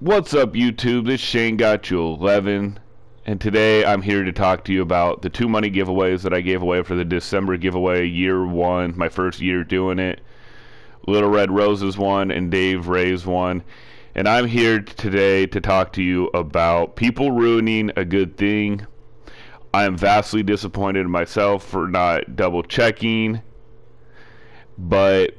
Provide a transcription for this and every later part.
What's up, YouTube? This Shane got you 11, and today I'm here to talk to you about the two money giveaways that I gave away for the December giveaway, year one, my first year doing it. Little Red Roses one and Dave Ray's one. And I'm here today to talk to you about people ruining a good thing. I am vastly disappointed in myself for not double checking, but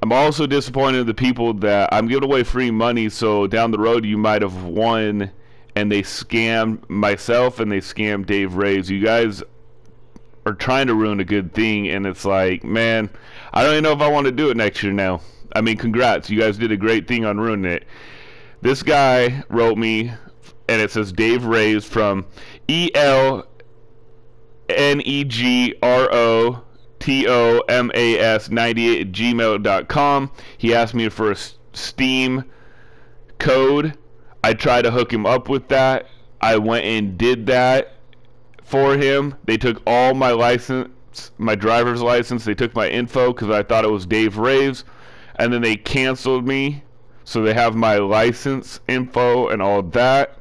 I'm also disappointed in the people that I'm giving away free money, so down the road you might have won, and they scammed myself and they scammed Dave Rays. You guys are trying to ruin a good thing, and it's like, man, I don't even know if I want to do it next year now. I mean, congrats, you guys did a great thing on ruining it. This guy wrote me, and it says Dave Rays from E L N E G R O T O M A S 98 at gmail.com. He asked me for a Steam code. I tried to hook him up with that. I went and did that for him. They took all my license, my driver's license. They took my info because I thought it was Dave Raves. And then they canceled me. So they have my license info and all that.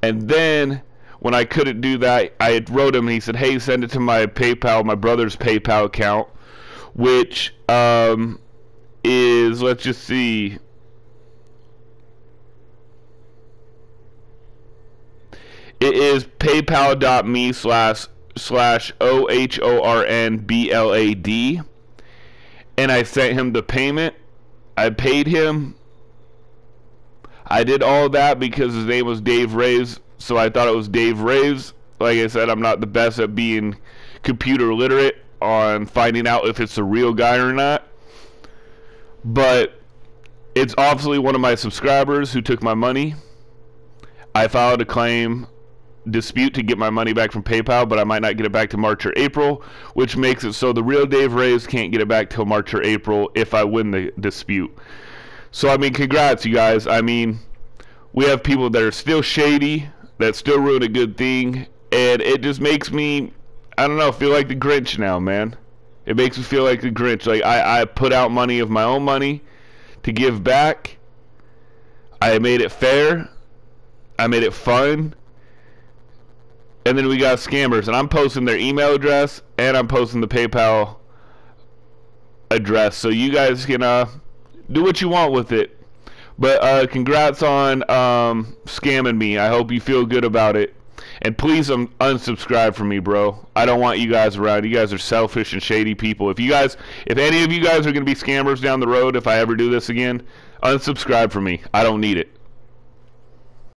And then when I couldn't do that, I wrote him. He said, "Hey, send it to my PayPal, my brother's PayPal account, which um, is let's just see." It is paypal.me slash slash O H O R N B L A D. And I sent him the payment. I paid him. I did all that because his name was Dave Rays so I thought it was Dave Raves. Like I said, I'm not the best at being computer literate on finding out if it's a real guy or not. But it's obviously one of my subscribers who took my money. I filed a claim dispute to get my money back from PayPal, but I might not get it back to March or April, which makes it so the real Dave Raves can't get it back till March or April if I win the dispute. So I mean, congrats, you guys. I mean, we have people that are still shady that still ruined a good thing, and it just makes me, I don't know, feel like the Grinch now, man. It makes me feel like the Grinch. Like I, I put out money of my own money to give back. I made it fair. I made it fun. And then we got scammers, and I'm posting their email address and I'm posting the PayPal address, so you guys can uh, do what you want with it. But uh, congrats on um, scamming me. I hope you feel good about it. And please um, unsubscribe from me, bro. I don't want you guys around. You guys are selfish and shady people. If you guys, if any of you guys are going to be scammers down the road, if I ever do this again, unsubscribe from me. I don't need it.